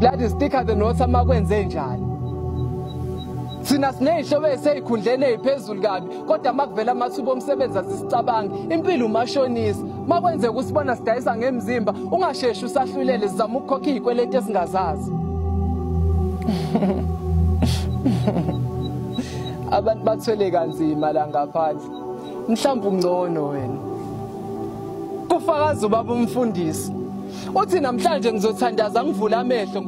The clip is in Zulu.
Gladys sticker the notes amakwenze njani? Sina sineyihlobo eseyikhundleni eziphezulu kabi kodwa makuvela amathuba omsebenzi asisicabangi impilo umashonisa. Makwenze kusibona sidayisa ngemzimba ungasheshi usahlulele sizama ukukhokha izikweletu esingazazi. Abantu bathwele kanzima la ngaphandle. Mhlawumbe ungcono wena. Kufakaza ubaba umfundisi. Uthi namhlanje ngizothandaza ngivula amehlo